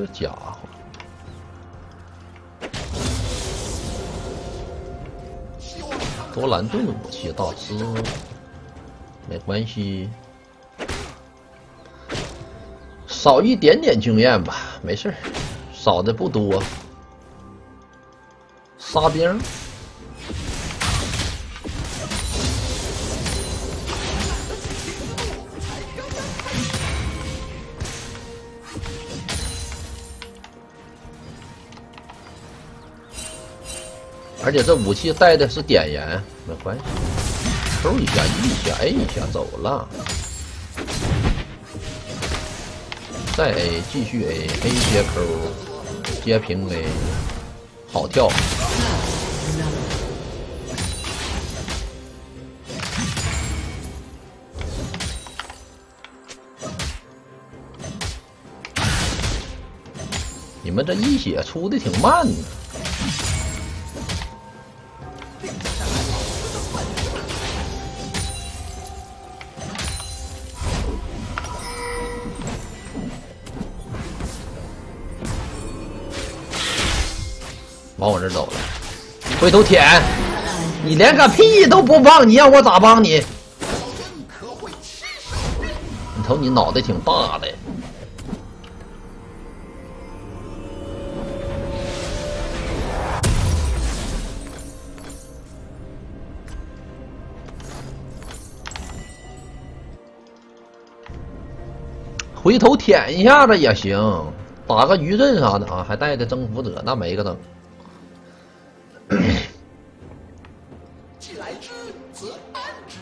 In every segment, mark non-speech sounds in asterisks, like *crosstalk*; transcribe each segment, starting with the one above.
这家伙，多兰顿武器大师，没关系，少一点点经验吧，没事少的不多。沙兵。而且这武器带的是点燃，没关系，Q 一下，E 一下，A 一下走了，再 A 继续 A，A 接 Q，接平 A，好跳。你们这一血出的挺慢呢。往我这走了，回头舔，你连个屁都不帮，你让我咋帮你？你瞅你脑袋挺大的，回头舔一下子也行，打个余震啥的啊，还带着征服者，那没个等。既来之，则安之。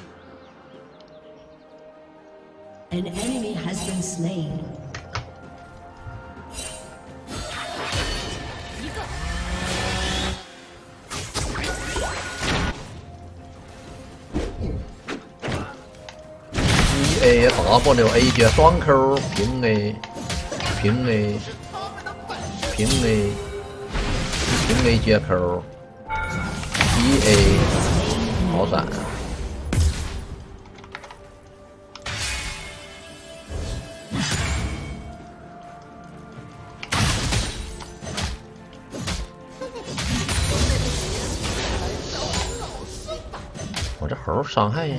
An enemy has been slain. 一个。一 A 打不了 A 接双 Q 平 A 平 A 平 A 平 A 接 Q。一 A 好闪，我这猴伤害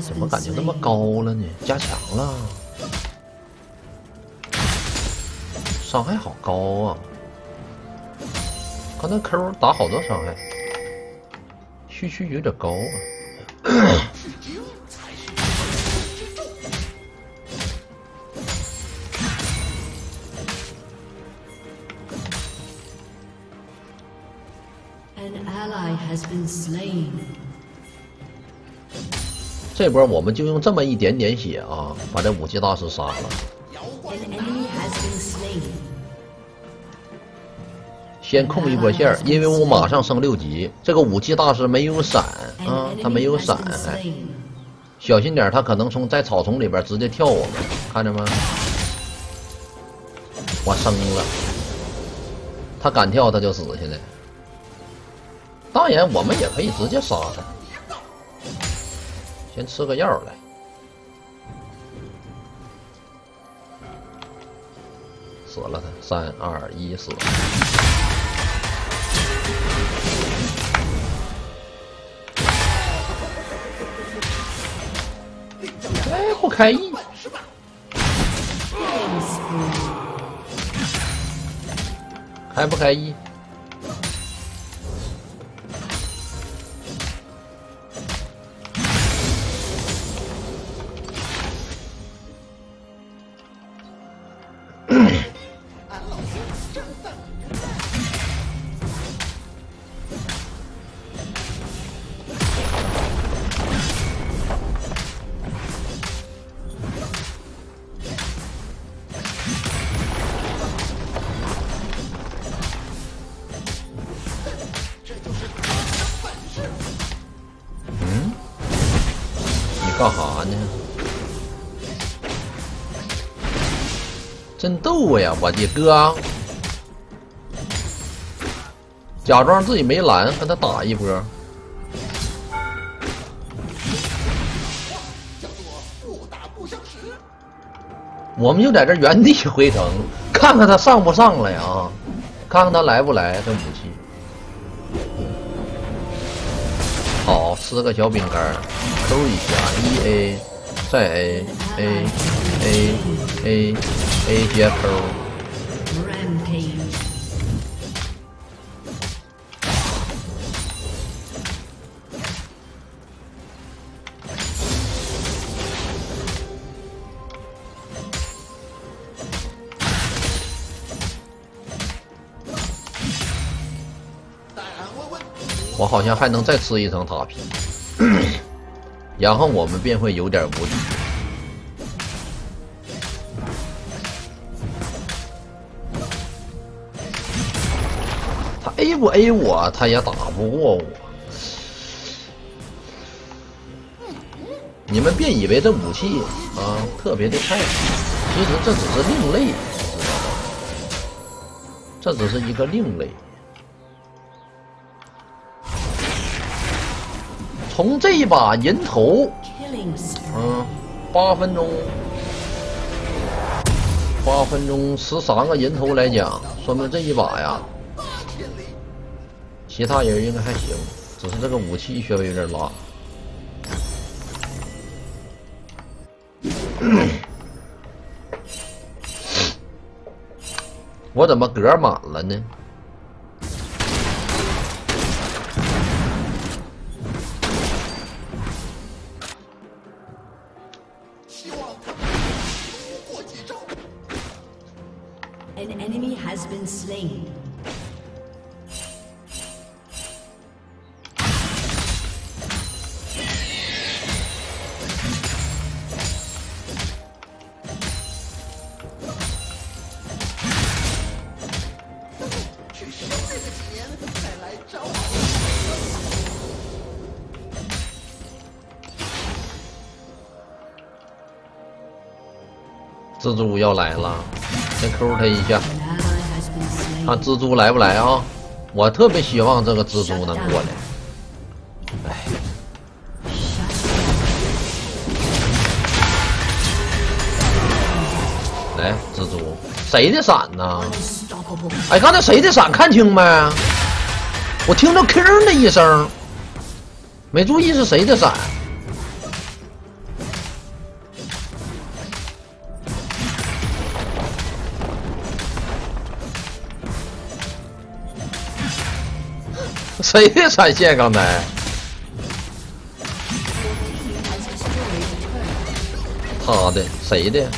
怎么感觉那么高了呢？加强了，伤害好高啊！刚才 Q 打好多伤害。区区有点高啊！这波我们就用这么一点点血啊，把这武器大师杀了。先控一波线儿，因为我马上升六级。这个武器大师没有闪啊，他没有闪，还小心点，他可能从在草丛里边直接跳我们，看着吗？我升了，他敢跳他就死。现在，当然我们也可以直接杀他，先吃个药来，死了他，三二一死。哎，开 E，开不开 E？干真逗呀，我的哥！假装自己没蓝，跟他打一波。我们就在这原地回城，看看他上不上来啊？看看他来不来？这武器。好，吃个小饼干勾一下，E A，再 A，A，A，A 接 Q。我好像还能再吃一层塔皮，*coughs* 然后我们便会有点无敌。A 不 A 我，他也打不过我。你们别以为这武器啊特别的菜，其实这只是另类，知道吧？这只是一个另类。从这一把人头，嗯，八分钟，八分钟十三个人头来讲，说明这一把呀，其他人应该还行只是这个武器稍微有点拉 *coughs* 我怎么格满了呢？希望过几周 an enemy has been slain. 蜘蛛要来了，先扣他一下，看蜘蛛来不来啊？我特别希望这个蜘蛛能过来。哎，来，蜘蛛，谁的伞呢？哎，刚才谁的伞看清没？我听着 Q 的一声，没注意是谁的伞。谁的闪现？刚才他的谁的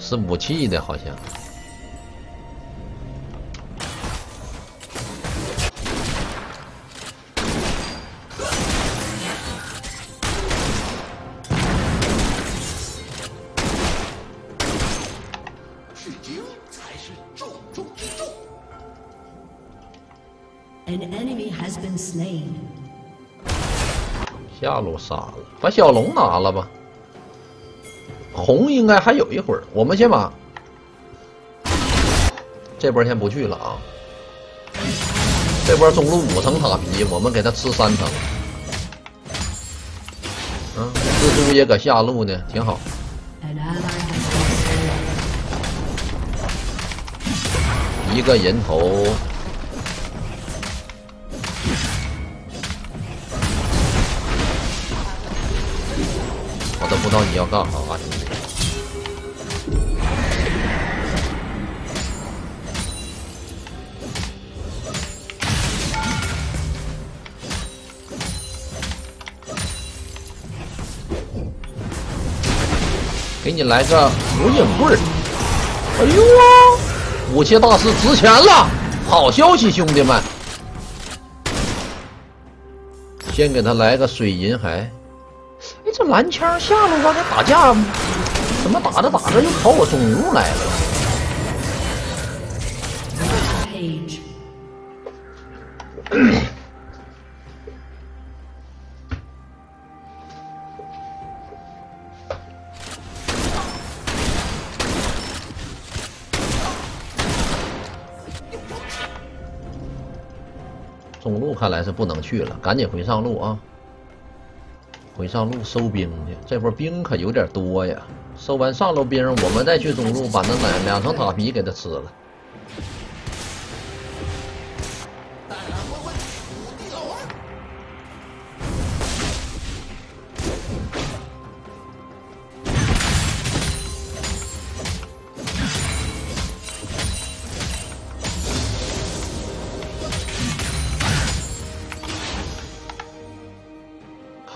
是武器的，好像。下路杀了，把小龙拿了吧。红应该还有一会儿，我们先把这波先不去了啊。这波中路五层塔皮，我们给他吃三层。嗯，蜘蛛也搁下路呢，挺好。一个人头。不知道你要干啥，兄弟！给你来个无影棍儿！哎呦，武器大师值钱了！好消息，兄弟们！先给他来个水银哎，这蓝枪下路刚才打架，怎么打着打着又跑我中路来了？中路看来是不能去了，赶紧回上路啊。回上路收兵去，这波兵可有点多呀。收完上路兵，我们再去中路把那两两层塔皮给他吃了。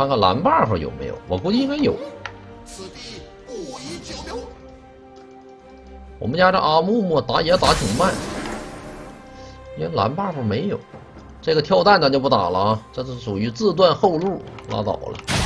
看看蓝 buff 有没有？我估计应该有。我们家这阿木木打野打挺慢，因为蓝 buff 没有。这个跳弹咱就不打了啊，这是属于自断后路，拉倒了。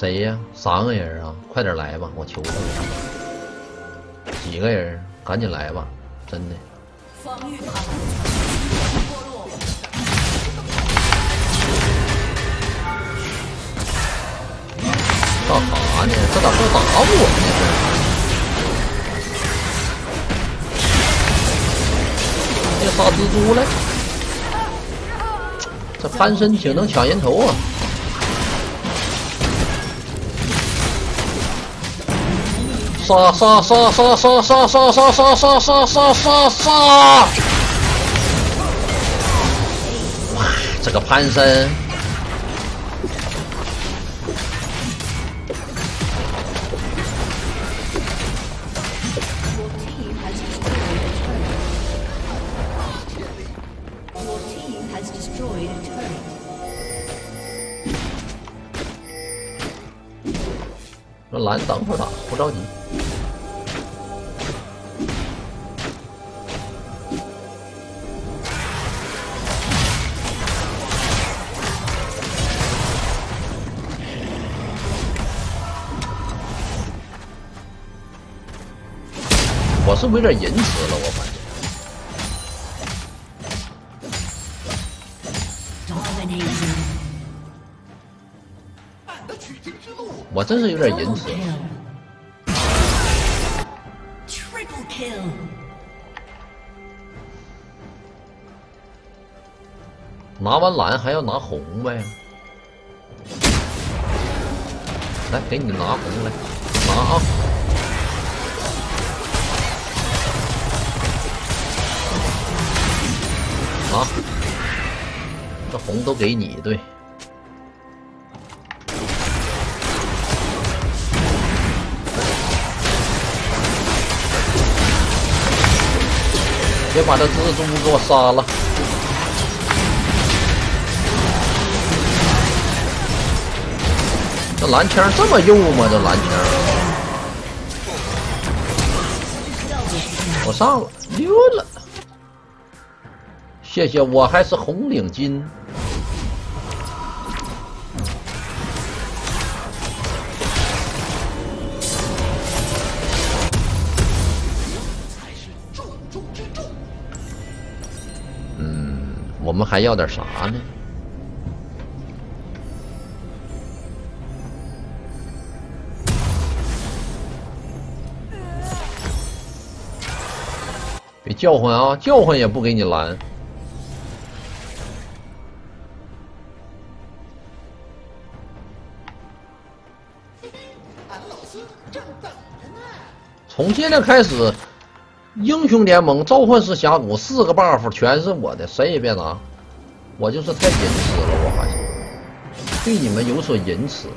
谁呀？三个人啊！快点来吧，我求求你。几个人？赶紧来吧，真的。干啥呢？这咋不打我呢？这杀蜘蛛了！这翻身挺能抢人头啊！杀杀杀杀杀杀杀杀杀杀杀杀杀杀！哇，这个潘森！这蓝等会打，不着急。我是不是有点仁慈了？我真是有点仁慈。拿完蓝还要拿红呗？来，给你拿红来，拿啊！拿！这红都给你，对。别把这蜘蛛给我杀了！这蓝枪这么用吗？这蓝枪，我上了，溜了。谢谢，我还是红领巾。我们还要点啥呢？别叫唤啊！叫唤也不给你拦。从现在开始，英雄联盟召唤师峡谷四个 buff 全是我的，谁也别拿，我就是太仁慈了，我发现对你们有所仁慈。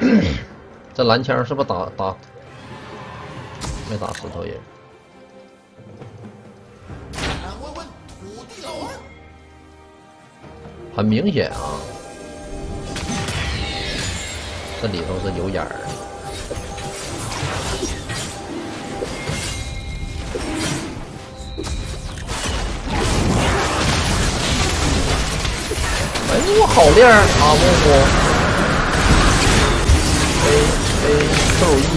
*clears throat* 这蓝枪是不是打打？没打石头人，很明显啊，这里头是有眼儿。哎，我好练阿木木，A A Q E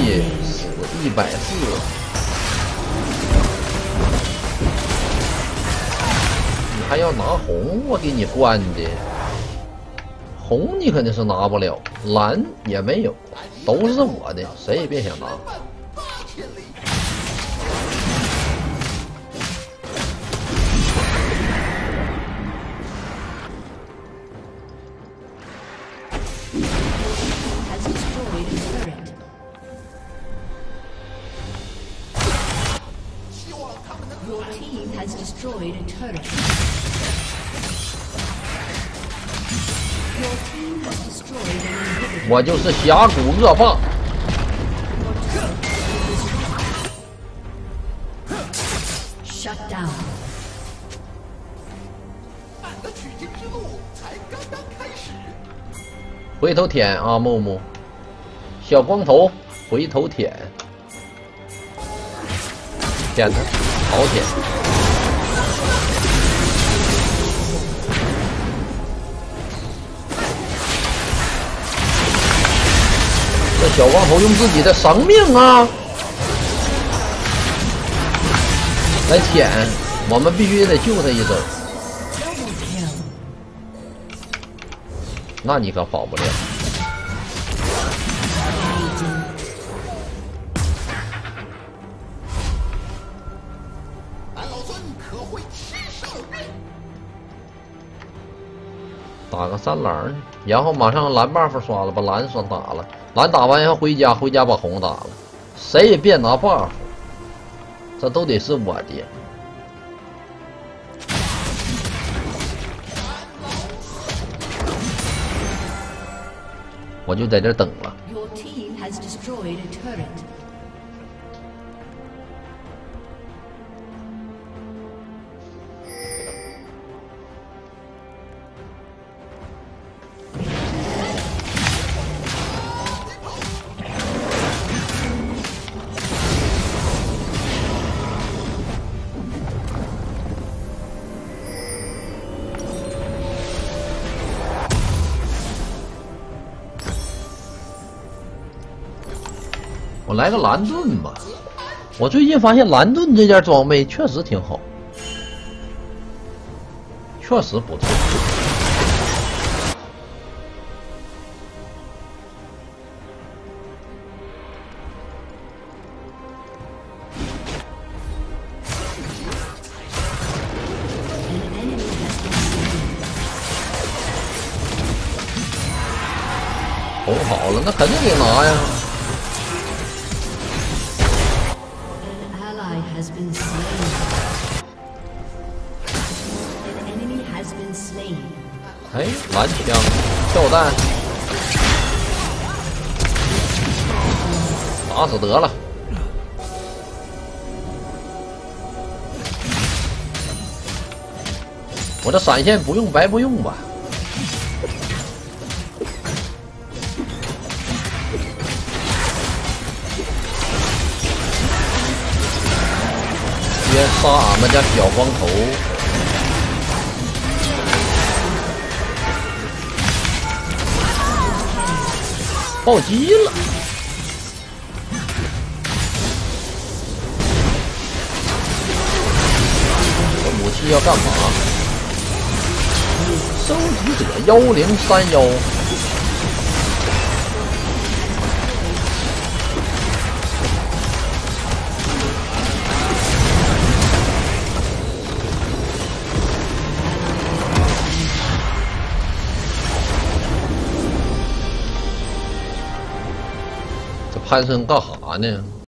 一百四，还要拿红，我给你灌的，红你肯定是拿不了，蓝也没有，都是我的，谁也别想拿。我就是峡谷恶霸。回头舔啊，木木，小光头，回头舔，舔他，好舔。这小光头用自己的生命啊来舔，我们必须得救他一手。那你可跑不了。打个三蓝，然后马上蓝 buff 刷了，把蓝刷打了。蓝打完要回家，回家把红打了，谁也别拿 buff，这都得是我的，我就在这等了。我来个蓝盾吧，我最近发现蓝盾这件装备确实挺好，确实不错。红好了，那肯定得拿呀。Hasbeen 哎，蓝枪，跳弹，打死得了。我这闪现不用白不用吧？先杀俺们家小光头，暴击了！这武器要干嘛？收集者幺零三幺。潘森干哈呢？